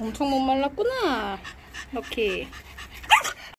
엄청 못 말랐구나. 럭키.